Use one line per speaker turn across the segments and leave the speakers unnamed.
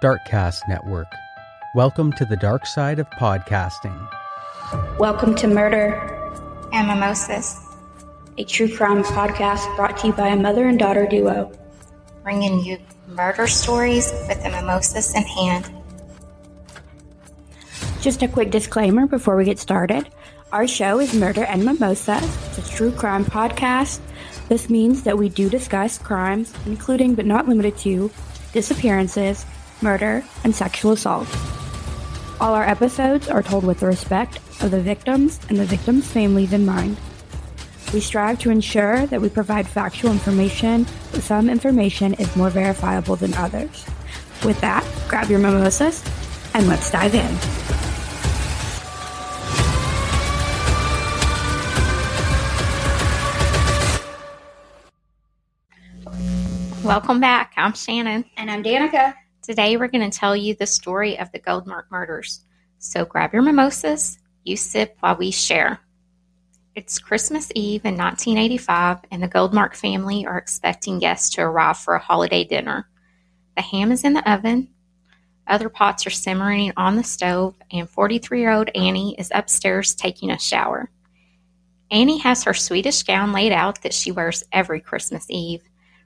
Darkcast Network. Welcome to the dark side of podcasting.
Welcome to Murder,
and Mimosas,
a true crime podcast brought to you by a mother and daughter duo.
bringing you murder stories with the mimosas in hand.
Just a quick disclaimer before we get started. Our show is Murder and Mimosas. It's a true crime podcast. This means that we do discuss crimes, including but not limited to disappearances, murder, and sexual assault. All our episodes are told with the respect of the victims and the victims' families in mind. We strive to ensure that we provide factual information, but some information is more verifiable than others. With that, grab your mimosas and let's dive in.
Welcome back. I'm Shannon.
And I'm Danica.
Today we're going to tell you the story of the Goldmark murders. So grab your mimosas, you sip while we share. It's Christmas Eve in 1985, and the Goldmark family are expecting guests to arrive for a holiday dinner. The ham is in the oven, other pots are simmering on the stove, and 43 year old Annie is upstairs taking a shower. Annie has her Swedish gown laid out that she wears every Christmas Eve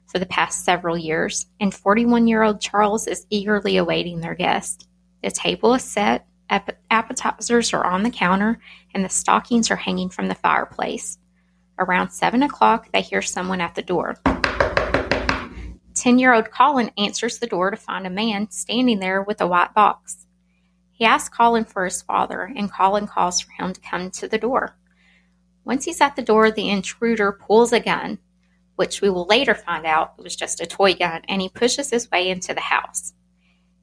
for the past several years, and 41 year old Charles is eagerly awaiting their guest. The table is set, app- appetizers are on the counter, and the stockings are hanging from the fireplace. Around 7 o'clock, they hear someone at the door. 10 year old Colin answers the door to find a man standing there with a white box. He asks Colin for his father, and Colin calls for him to come to the door. Once he's at the door, the intruder pulls a gun, which we will later find out was just a toy gun, and he pushes his way into the house.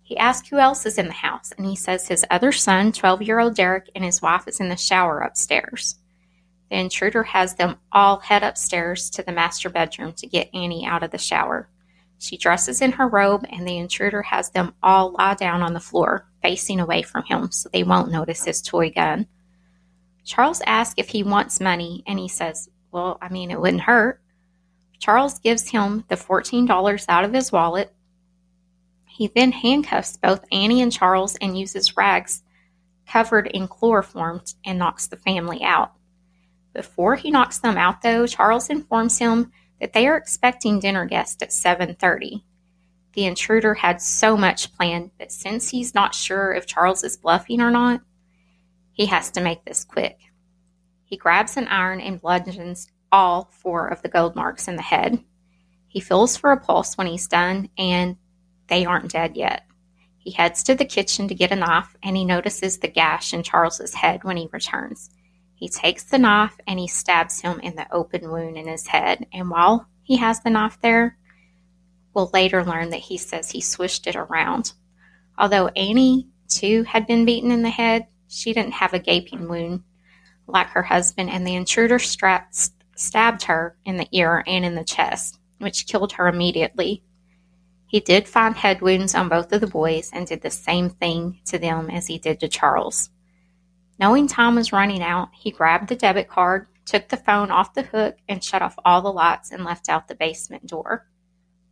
He asks who else is in the house, and he says his other son, 12 year old Derek, and his wife is in the shower upstairs. The intruder has them all head upstairs to the master bedroom to get Annie out of the shower. She dresses in her robe, and the intruder has them all lie down on the floor, facing away from him so they won't notice his toy gun. Charles asks if he wants money, and he says, Well, I mean, it wouldn't hurt. Charles gives him the $14 out of his wallet. He then handcuffs both Annie and Charles and uses rags covered in chloroform and knocks the family out. Before he knocks them out though, Charles informs him that they are expecting dinner guests at 7:30. The intruder had so much planned that since he's not sure if Charles is bluffing or not, he has to make this quick. He grabs an iron and bludgeons all four of the Goldmarks in the head. He feels for a pulse when he's done, and they aren't dead yet. He heads to the kitchen to get a knife, and he notices the gash in Charles's head when he returns. He takes the knife and he stabs him in the open wound in his head. And while he has the knife there, we'll later learn that he says he swished it around. Although Annie, too, had been beaten in the head, she didn't have a gaping wound like her husband, and the intruder strapped stabbed her in the ear and in the chest, which killed her immediately. He did find head wounds on both of the boys and did the same thing to them as he did to Charles. Knowing time was running out, he grabbed the debit card, took the phone off the hook, and shut off all the lights and left out the basement door.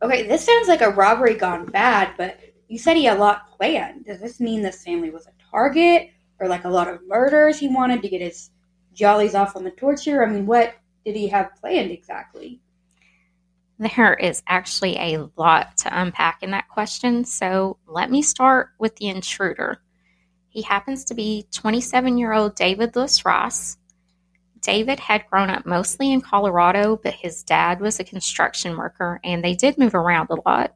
Okay, this sounds like a robbery gone bad, but you said he had a lot planned. Does this mean this family was a target or like a lot of murders he wanted to get his jollies off on the torture? I mean, what did he have planned exactly?
There is actually a lot to unpack in that question, so let me start with the intruder. He happens to be 27 year old David Lewis Rice. David had grown up mostly in Colorado, but his dad was a construction worker and they did move around a lot.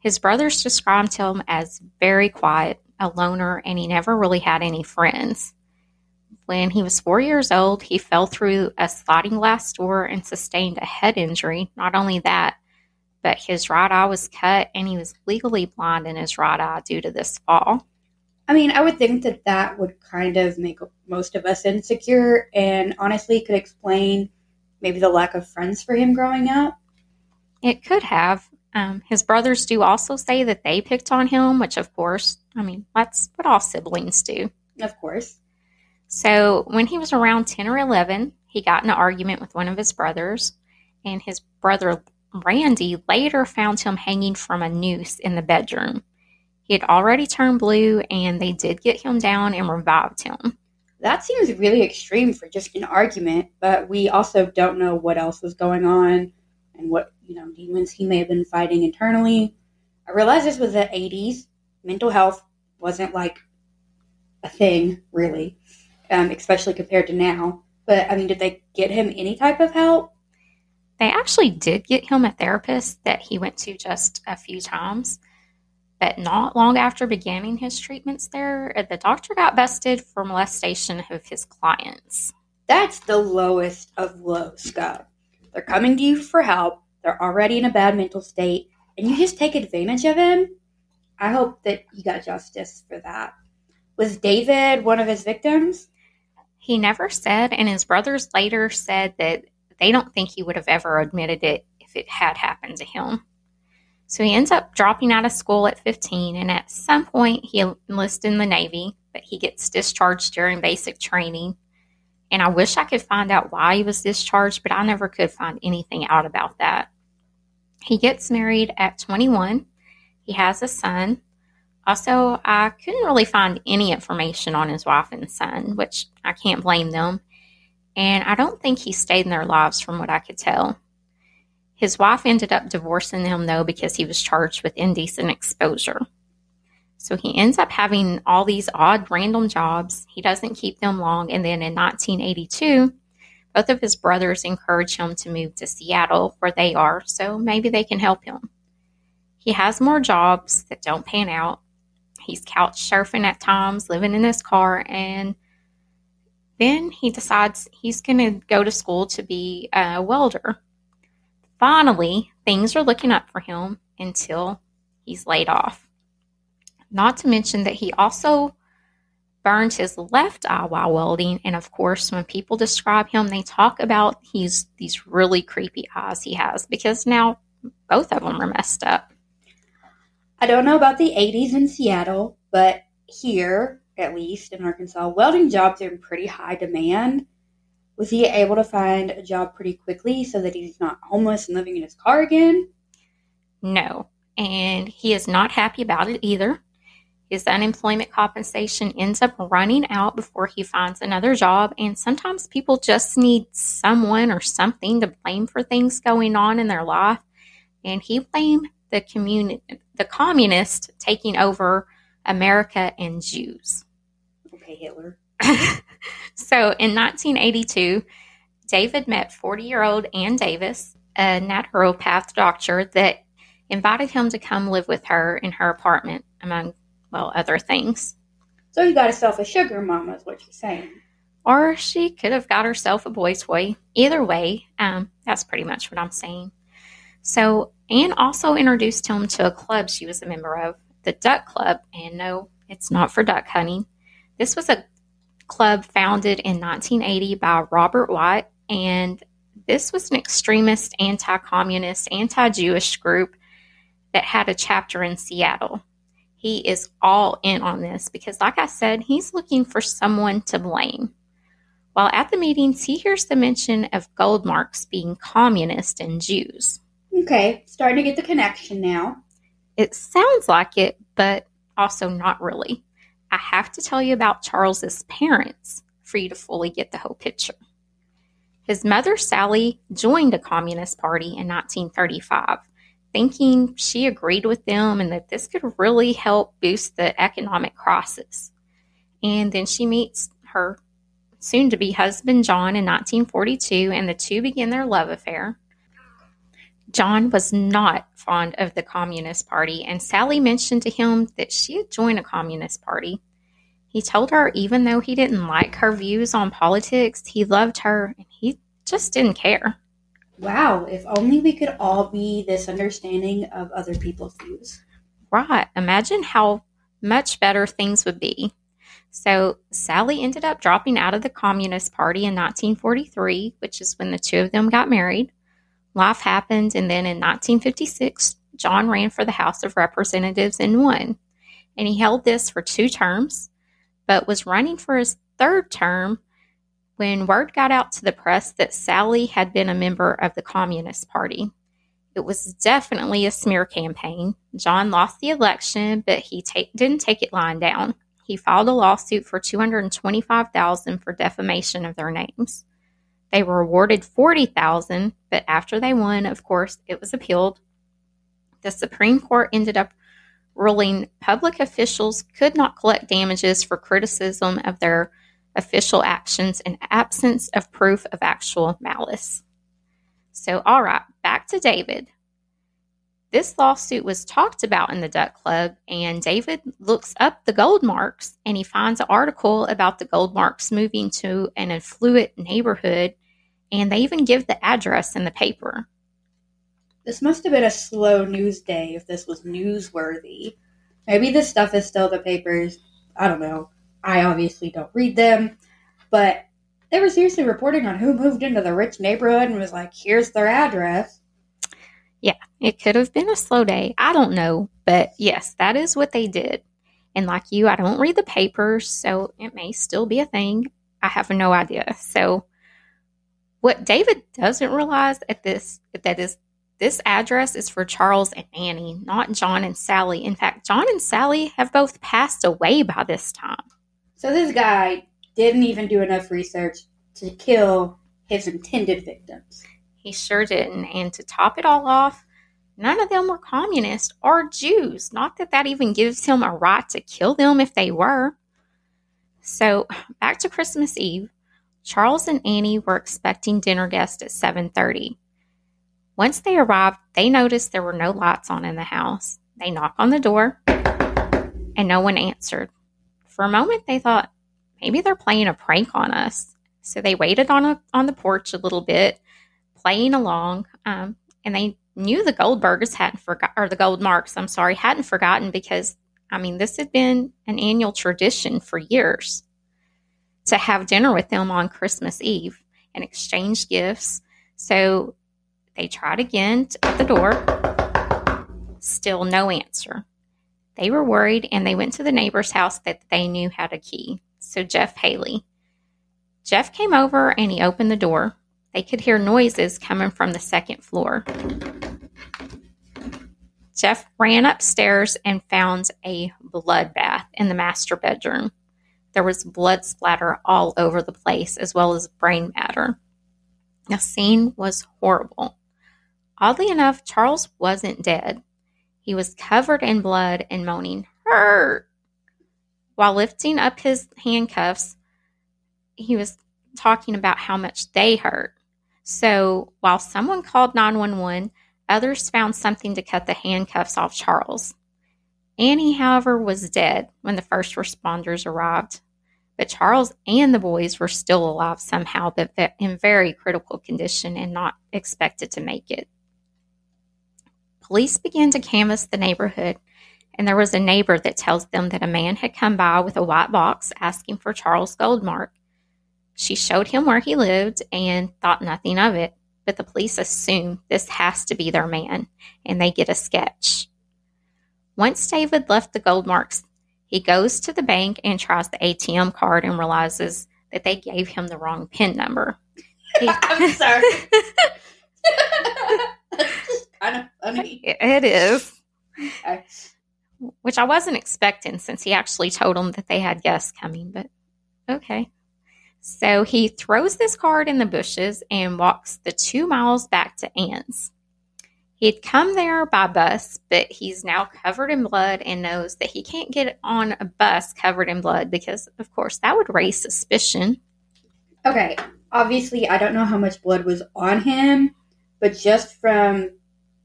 His brothers described him as very quiet, a loner, and he never really had any friends. When he was four years old, he fell through a sliding glass door and sustained a head injury. Not only that, but his right eye was cut and he was legally blind in his right eye due to this fall.
I mean, I would think that that would kind of make most of us insecure and honestly could explain maybe the lack of friends for him growing up.
It could have. Um, his brothers do also say that they picked on him, which, of course, I mean, that's what all siblings do.
Of course.
So when he was around 10 or 11, he got in an argument with one of his brothers, and his brother Randy later found him hanging from a noose in the bedroom. He had already turned blue, and they did get him down and revived him.
That seems really extreme for just an argument, but we also don't know what else was going on and what, you know, demons he may have been fighting internally. I realize this was the 80s. Mental health wasn't like a thing, really, um, especially compared to now. But I mean, did they get him any type of help?
They actually did get him a therapist that he went to just a few times. But not long after beginning his treatments there, the doctor got busted for molestation of his clients.
That's the lowest of low, Scott. They're coming to you for help. They're already in a bad mental state, and you just take advantage of him. I hope that you got justice for that. Was David one of his victims?
He never said, and his brothers later said that they don't think he would have ever admitted it if it had happened to him. So he ends up dropping out of school at 15, and at some point he enlists in the Navy, but he gets discharged during basic training. And I wish I could find out why he was discharged, but I never could find anything out about that. He gets married at 21. He has a son. Also, I couldn't really find any information on his wife and son, which I can't blame them. And I don't think he stayed in their lives from what I could tell. His wife ended up divorcing him, though, because he was charged with indecent exposure. So he ends up having all these odd random jobs. He doesn't keep them long. And then in 1982, both of his brothers encourage him to move to Seattle, where they are, so maybe they can help him. He has more jobs that don't pan out. He's couch surfing at times, living in his car, and then he decides he's going to go to school to be a welder. Finally, things are looking up for him until he's laid off. Not to mention that he also burned his left eye while welding. And of course, when people describe him, they talk about he's these really creepy eyes he has because now both of them are messed up.
I don't know about the 80s in Seattle, but here, at least in Arkansas, welding jobs are in pretty high demand. Was he able to find a job pretty quickly so that he's not homeless and living in his car again?
No, and he is not happy about it either. His unemployment compensation ends up running out before he finds another job, and sometimes people just need someone or something to blame for things going on in their life. And he blamed the community, the communist taking over America and Jews.
Okay, Hitler.
so in 1982, David met 40 year old Ann Davis, a naturopath doctor that invited him to come live with her in her apartment, among, well, other things.
So he got himself a sugar mama, is what you're saying.
Or she could have got herself a boy toy. Either way, um, that's pretty much what I'm saying. So Anne also introduced him to a club she was a member of, the Duck Club. And no, it's not for duck hunting. This was a club founded in 1980 by Robert White, and this was an extremist, anti communist, anti Jewish group that had a chapter in Seattle. He is all in on this because, like I said, he's looking for someone to blame. While at the meetings, he hears the mention of Goldmarks being communist and Jews.
Okay, starting to get the connection now.
It sounds like it, but also not really. I have to tell you about Charles's parents for you to fully get the whole picture. His mother, Sally, joined a Communist Party in 1935, thinking she agreed with them and that this could really help boost the economic crisis. And then she meets her soon to be husband, John, in 1942, and the two begin their love affair. John was not fond of the Communist Party, and Sally mentioned to him that she had joined a Communist Party. He told her even though he didn't like her views on politics, he loved her and he just didn't care.
Wow, if only we could all be this understanding of other people's views.
Right. Imagine how much better things would be. So, Sally ended up dropping out of the Communist Party in 1943, which is when the two of them got married. Life happened, and then in 1956, John ran for the House of Representatives and won. And he held this for two terms, but was running for his third term when word got out to the press that Sally had been a member of the Communist Party. It was definitely a smear campaign. John lost the election, but he ta- didn't take it lying down. He filed a lawsuit for 225,000 for defamation of their names. They were awarded 40,000, but after they won, of course, it was appealed. The Supreme Court ended up ruling public officials could not collect damages for criticism of their official actions in absence of proof of actual malice. So, all right, back to David. This lawsuit was talked about in the Duck Club, and David looks up the Goldmarks and he finds an article about the Goldmarks moving to an affluent neighborhood, and they even give the address in the paper.
This must have been a slow news day if this was newsworthy. Maybe this stuff is still the papers. I don't know. I obviously don't read them, but they were seriously reporting on who moved into the rich neighborhood and was like, here's their address.
Yeah, it could have been a slow day. I don't know, but yes, that is what they did. And like you, I don't read the papers, so it may still be a thing. I have no idea. So, what David doesn't realize at this that is this address is for Charles and Annie, not John and Sally. In fact, John and Sally have both passed away by this time.
So this guy didn't even do enough research to kill his intended victims.
He sure didn't. And to top it all off, none of them were communists or Jews. Not that that even gives him a right to kill them if they were. So, back to Christmas Eve, Charles and Annie were expecting dinner guests at 7:30. Once they arrived, they noticed there were no lights on in the house. They knocked on the door and no one answered. For a moment, they thought maybe they're playing a prank on us. So they waited on a, on the porch a little bit, playing along, um, and they knew the Goldbergers hadn't forgot or the Goldmarks, I'm sorry, hadn't forgotten because I mean this had been an annual tradition for years to have dinner with them on Christmas Eve and exchange gifts. So they tried again at the door. Still no answer. They were worried and they went to the neighbor's house that they knew had a key. So Jeff Haley. Jeff came over and he opened the door. They could hear noises coming from the second floor. Jeff ran upstairs and found a bloodbath in the master bedroom. There was blood splatter all over the place, as well as brain matter. The scene was horrible. Oddly enough, Charles wasn't dead. He was covered in blood and moaning, Hurt! While lifting up his handcuffs, he was talking about how much they hurt. So while someone called 911, others found something to cut the handcuffs off Charles. Annie, however, was dead when the first responders arrived. But Charles and the boys were still alive somehow, but in very critical condition and not expected to make it. Police began to canvass the neighborhood, and there was a neighbor that tells them that a man had come by with a white box asking for Charles Goldmark. She showed him where he lived and thought nothing of it, but the police assume this has to be their man, and they get a sketch. Once David left the Goldmarks, he goes to the bank and tries the ATM card and realizes that they gave him the wrong PIN number.
He- I'm sorry. kind of funny.
It is.
Okay.
Which I wasn't expecting since he actually told them that they had guests coming, but okay. So he throws this card in the bushes and walks the two miles back to Ann's. He'd come there by bus, but he's now covered in blood and knows that he can't get on a bus covered in blood because, of course, that would raise suspicion.
Okay, obviously, I don't know how much blood was on him, but just from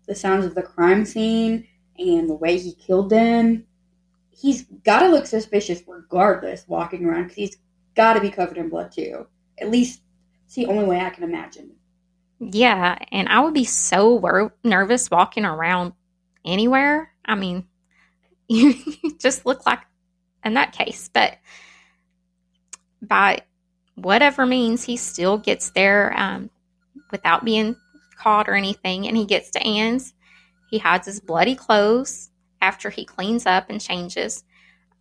the sounds of the crime scene and the way he killed them, he's got to look suspicious regardless walking around because he's got to be covered in blood too. At least it's the only way I can imagine.
Yeah, and I would be so wor- nervous walking around anywhere. I mean, you, just look like a nutcase, but by whatever means, he still gets there um, without being caught or anything, and he gets to Ann's. He hides his bloody clothes after he cleans up and changes.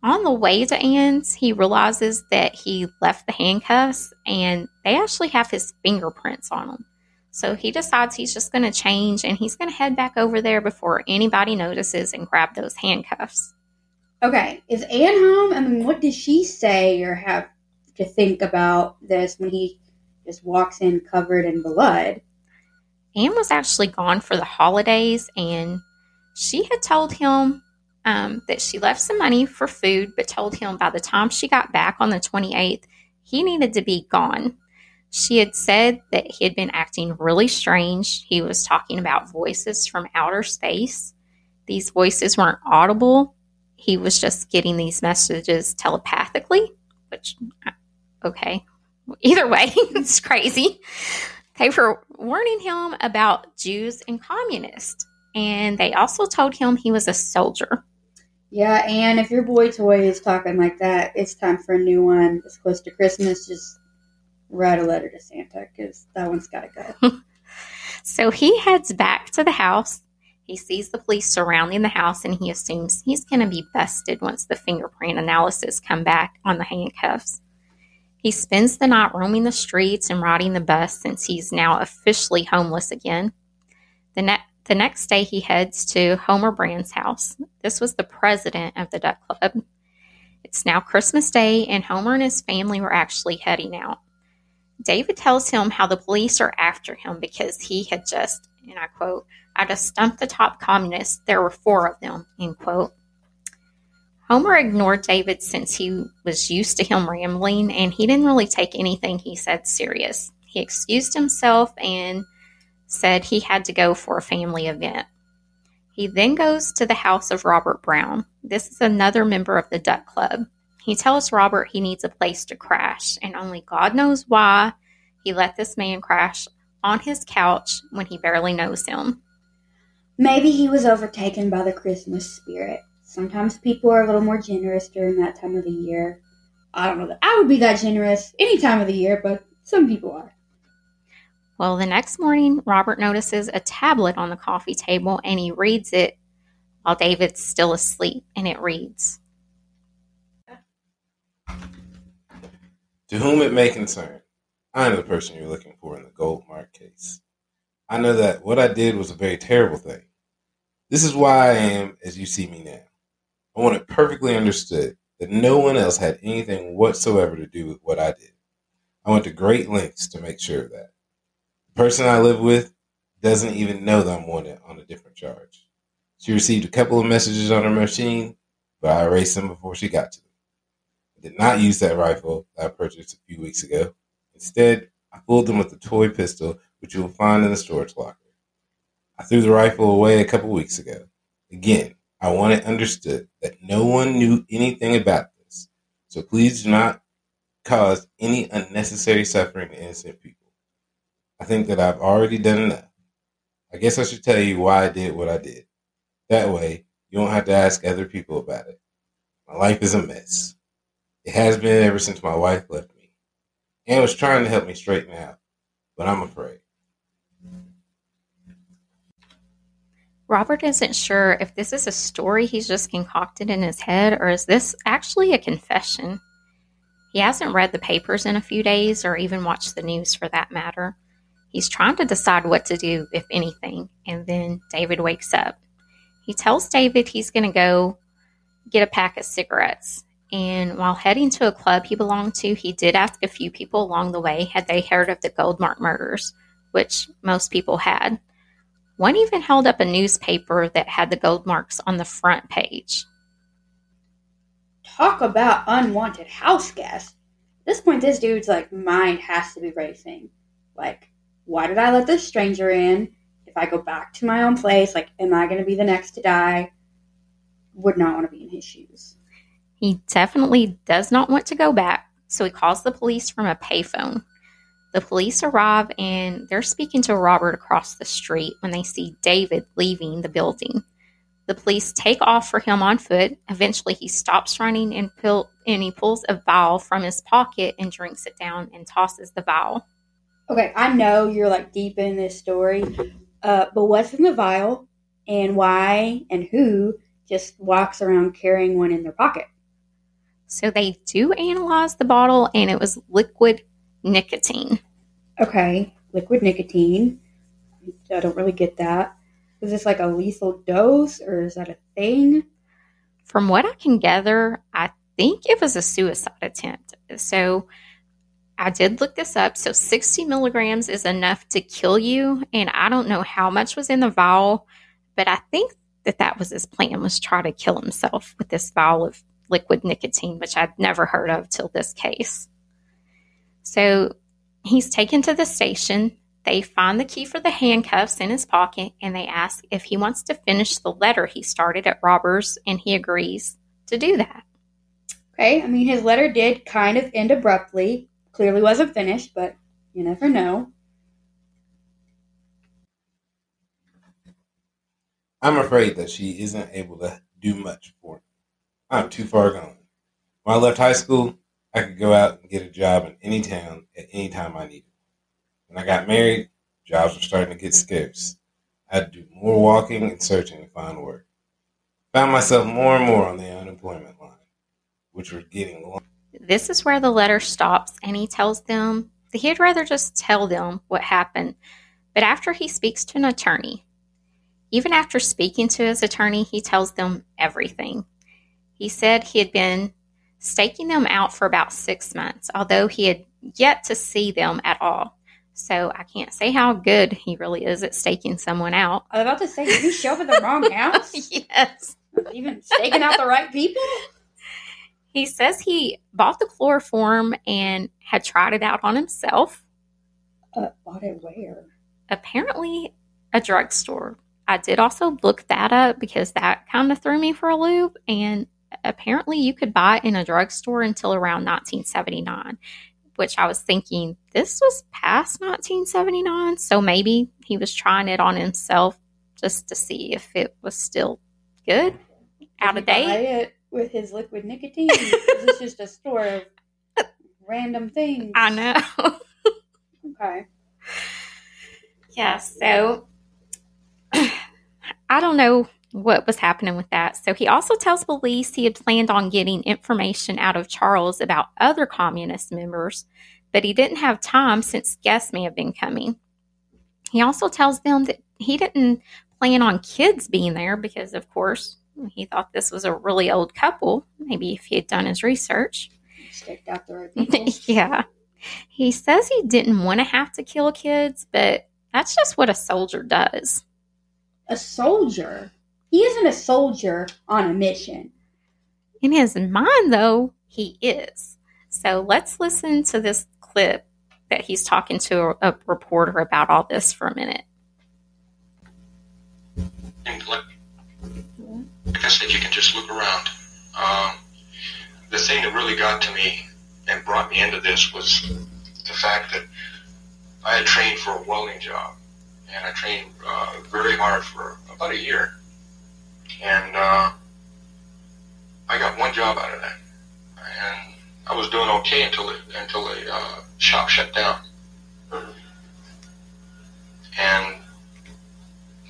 On the way to Ann's, he realizes that he left the handcuffs and they actually have his fingerprints on them. So he decides he's just going to change and he's going to head back over there before anybody notices and grab those handcuffs.
Okay, is Anne home? I mean, what does she say or have to think about this when he just walks in covered in blood?
Anne was actually gone for the holidays and she had told him um, that she left some money for food, but told him by the time she got back on the 28th, he needed to be gone. She had said that he had been acting really strange. He was talking about voices from outer space. These voices weren't audible. He was just getting these messages telepathically, which, uh, okay. Either way, it's crazy. They were warning him about Jews and communists. And they also told him he was a soldier.
Yeah, and if your boy toy is talking like that, it's time for a new one. It's close to Christmas. Just write a letter to Santa because that one's got to go.
so he heads back to the house. He sees the police surrounding the house and he assumes he's going to be busted once the fingerprint analysis come back on the handcuffs. He spends the night roaming the streets and riding the bus since he's now officially homeless again. The, ne- the next day, he heads to Homer Brand's house. This was the president of the Duck Club. It's now Christmas Day, and Homer and his family were actually heading out. David tells him how the police are after him because he had just, and I quote, I just stumped the top communists. There were four of them, end quote. Homer ignored David since he was used to him rambling, and he didn't really take anything he said serious. He excused himself and said he had to go for a family event. He then goes to the house of Robert Brown. This is another member of the Duck Club. He tells Robert he needs a place to crash, and only God knows why he let this man crash on his couch when he barely knows him.
Maybe he was overtaken by the Christmas spirit. Sometimes people are a little more generous during that time of the year. I don't know that I would be that generous any time of the year, but some people are.
Well, the next morning, Robert notices a tablet on the coffee table and he reads it while David's still asleep. And it reads
To whom it may concern, I am the person you're looking for in the Goldmark case. I know that what I did was a very terrible thing. This is why I am as you see me now. I want it perfectly understood that no one else had anything whatsoever to do with what I did. I went to great lengths to make sure of that The person I live with doesn't even know that I'm wanted on a different charge. She received a couple of messages on her machine, but I erased them before she got to them. Did not use that rifle that I purchased a few weeks ago. Instead, I fooled them with a toy pistol, which you will find in the storage locker. I threw the rifle away a couple weeks ago. Again, I want it understood that no one knew anything about this, so please do not cause any unnecessary suffering to innocent people. I think that I've already done enough. I guess I should tell you why I did what I did. That way, you won't have to ask other people about it. My life is a mess. It has been ever since my wife left me. and was trying to help me straighten out, but I'm afraid.
Robert isn't sure if this is a story he's just concocted in his head or is this actually a confession. He hasn't read the papers in a few days or even watched the news for that matter. He's trying to decide what to do, if anything, and then David wakes up. He tells David he's going to go get a pack of cigarettes. And while heading to a club he belonged to, he did ask a few people along the way had they heard of the Goldmark murders, which most people had. One even held up a newspaper that had the Goldmarks on the front page.
Talk about unwanted house guests. At this point, this dude's like mind has to be racing. Like, why did I let this stranger in? If I go back to my own place, like, am I going to be the next to die? Would not want to be in his shoes.
He definitely does not want to go back, so he calls the police from a payphone. The police arrive and they're speaking to Robert across the street when they see David leaving the building. The police take off for him on foot. Eventually, he stops running and, pull, and he pulls a vial from his pocket and drinks it down and tosses the vial.
Okay, I know you're like deep in this story, uh, but what's in the vial and why and who just walks around carrying one in their pocket?
So they do analyze the bottle and it was liquid nicotine.
Okay, liquid nicotine. I don't really get that. Is this like a lethal dose or is that a thing?
From what I can gather, I think it was a suicide attempt. So I did look this up. So 60 milligrams is enough to kill you. And I don't know how much was in the vial, but I think that that was his plan was try to kill himself with this vial of liquid nicotine, which I'd never heard of till this case. So he's taken to the station. They find the key for the handcuffs in his pocket and they ask if he wants to finish the letter he started at Robert's, and he agrees to do that.
Okay, I mean, his letter did kind of end abruptly. Clearly wasn't finished, but you never know.
I'm afraid that she isn't able to do much for me. I'm too far gone. When I left high school, I could go out and get a job in any town at any time I needed. When I got married, jobs were starting to get scarce. I had to do more walking and searching to find work. Found myself more and more on the unemployment line, which was getting long.
This is where the letter stops, and he tells them that he'd rather just tell them what happened. But after he speaks to an attorney, even after speaking to his attorney, he tells them everything. He said he had been staking them out for about six months, although he had yet to see them at all. So I can't say how good he really is at staking someone out.
I was about to say, did he up at the wrong house?
yes.
Even staking out the right people?
He says he bought the chloroform and had tried it out on himself.
Uh, bought it where?
Apparently, a drugstore. I did also look that up because that kind of threw me for a loop. And apparently, you could buy in a drugstore until around 1979, which I was thinking this was past 1979. So maybe he was trying it on himself just to see if it was still good, out of date.
it with his liquid nicotine? Is just a store of random things?
I know.
Okay.
Yeah, so I don't know what was happening with that. So he also tells police he had planned on getting information out of Charles about other communist members, but he didn't have time since guests may have been coming. He also tells them that he didn't plan on kids being there because, of course, he thought this was a really old couple, maybe if he had done his research.
Staked out the right people.
yeah. He says he didn't want to have to kill kids, but that's just what a soldier does.
a soldier. He isn't a soldier on a mission.
In his mind, though, he is. So let's listen to this clip that he's talking to a, a reporter about all this for a minute.
And like, like I said, you can just look around. Um, the thing that really got to me and brought me into this was the fact that I had trained for a welding job, and I trained uh, very hard for about a year, and uh, I got one job out of that, and I was doing okay until it, until the uh, shop shut down, and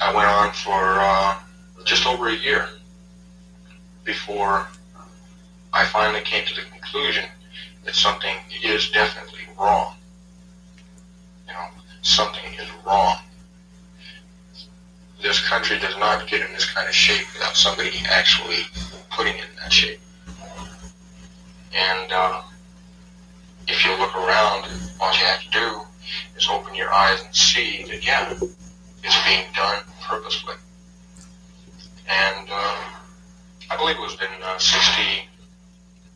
I went on for uh, just over a year before I finally came to the conclusion that something is definitely wrong. You know, something is wrong. This country does not get in this kind of shape without somebody actually putting it in that shape. And uh, if you look around, all you have to do is open your eyes and see that, yeah, it's being done purposefully. And uh, I believe it was in uh, 60, I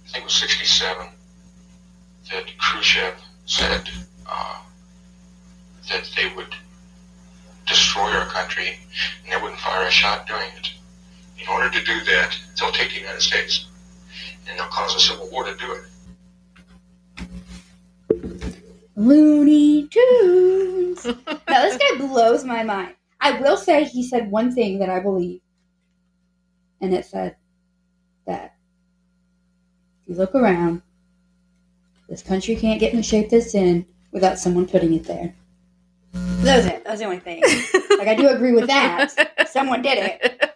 think it was 67, that Khrushchev said uh, that they would destroy our country and they wouldn't fire a shot doing it. In order to do that, they'll take the United States and they'll cause a civil war to do it.
Looney Tunes. now this guy blows my mind. I will say he said one thing that I believe, and it said that if you look around, this country can't get in the shape that's in without someone putting it there. That was it. That was the only thing. Like I do agree with that. Someone did it,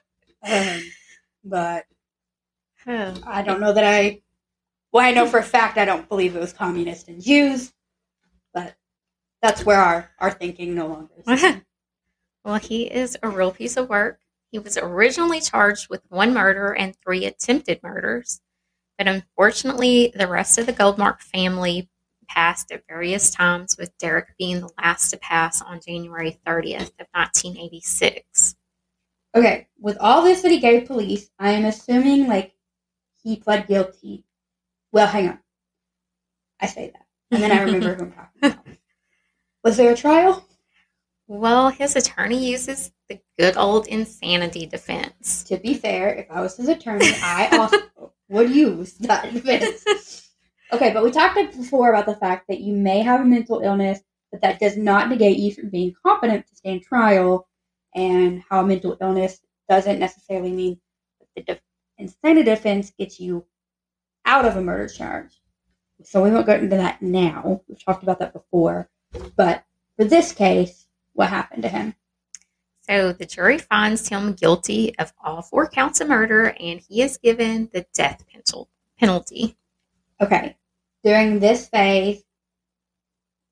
um, but I don't know that I. Well, I know for a fact I don't believe it was communist and Jews, but that's where our our thinking no longer is.
Well, he is a real piece of work. He was originally charged with one murder and three attempted murders, but unfortunately, the rest of the Goldmark family passed at various times, with Derek being the last to pass on January 30th of 1986.
Okay, with all this that he gave police, I am assuming like he pled guilty. Well, hang on. I say that. And then I remember who I'm talking about. Was there a trial?
Well, his attorney uses the good old insanity defense.
To be fair, if I was his attorney, I also would use that defense. Okay, but we talked before about the fact that you may have a mental illness, but that does not negate you from being competent to stand trial, and how mental illness doesn't necessarily mean that the insanity defense gets you out of a murder charge. So we won't go into that now. We've talked about that before. But for this case, what happened to him?
So the jury finds him guilty of all four counts of murder, and he is given the death penalty.
Okay. During this phase,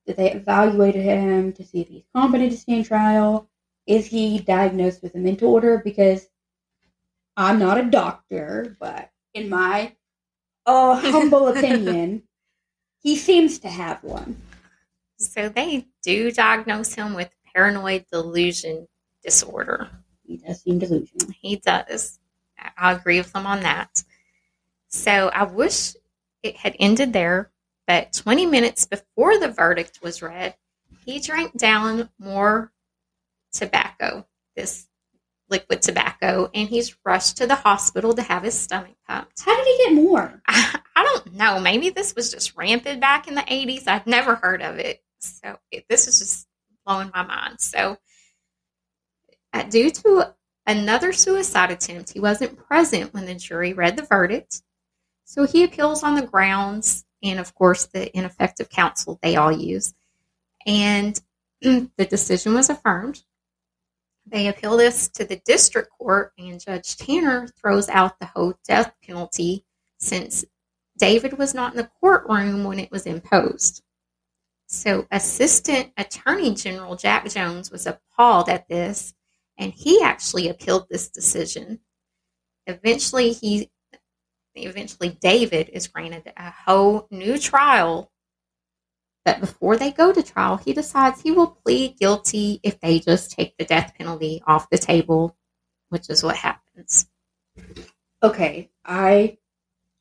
did they evaluated him to see if he's competent to stand trial? Is he diagnosed with a mental order? Because I'm not a doctor, but in my uh, humble opinion, he seems to have one.
So they do diagnose him with paranoid delusion disorder.
He does seem delusional.
He does. I- I agree with them on that. So I wish it had ended there, but 20 minutes before the verdict was read, he drank down more tobacco, this liquid tobacco, and he's rushed to the hospital to have his stomach pumped.
How did he get more?
I, I don't know. Maybe this was just rampant back in the 80s. I'd never heard of it. So it, this is just blowing my mind. So, uh, due to another suicide attempt, he wasn't present when the jury read the verdict. So he appeals on the grounds and, of course, the ineffective counsel they all use. And the decision was affirmed. They appeal this to the district court, and Judge Tanner throws out the whole death penalty since David was not in the courtroom when it was imposed. So, Assistant Attorney General Jack Jones was appalled at this, and he actually appealed this decision. Eventually, he eventually David is granted a whole new trial. But before they go to trial, he decides he will plead guilty if they just take the death penalty off the table, which is what happens.
Okay, I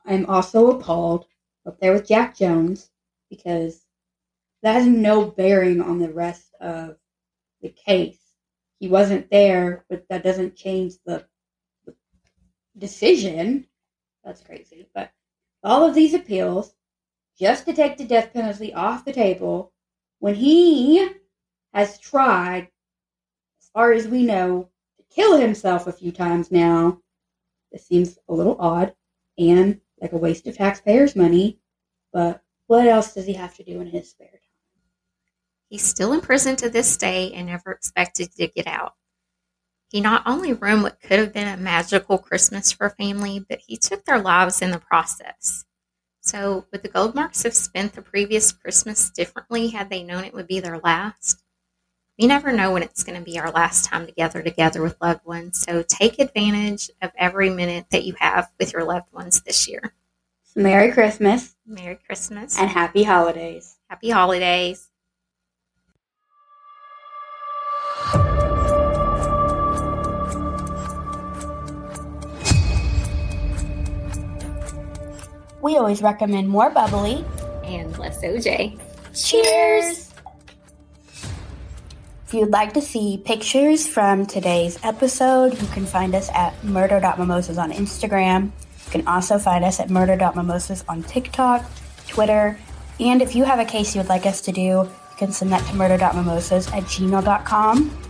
am also appalled up there with Jack Jones because that has no bearing on the rest of the case. He wasn't there, but that doesn't change the, the decision. That's crazy. But all of these appeals, just to take the death penalty off the table, when he has tried, as far as we know, to kill himself a few times now. This seems a little odd and like a waste of taxpayers' money. But what else does he have to do in his spare time?
He's still in prison to this day and never expected to get out. He not only ruined what could have been a magical Christmas for a family, but he took their lives in the process. So, would the Goldmarks have spent the previous Christmas differently had they known it would be their last? We never know when it's going to be our last time together together with loved ones, so take advantage of every minute that you have with your loved ones this year.
Merry Christmas
Merry Christmas.
and happy holidays.
Happy holidays.
We always recommend more bubbly.
And less OJ.
Cheers! If you'd like to see pictures from today's episode, you can find us at murder.mimosas on Instagram. You can also find us at murder.mimosas on TikTok, Twitter, and if you have a case you would like us to do, you can send that to murder.mimosas at gmail.com.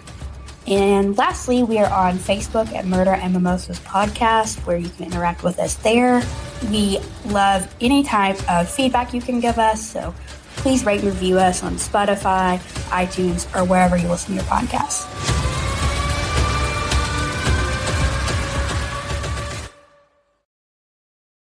And lastly, we are on Facebook at Murder and Mimosas Podcast, where you can interact with us there. We love any type of feedback you can give us, so please rate and review us on Spotify, iTunes, or wherever you listen to your podcasts.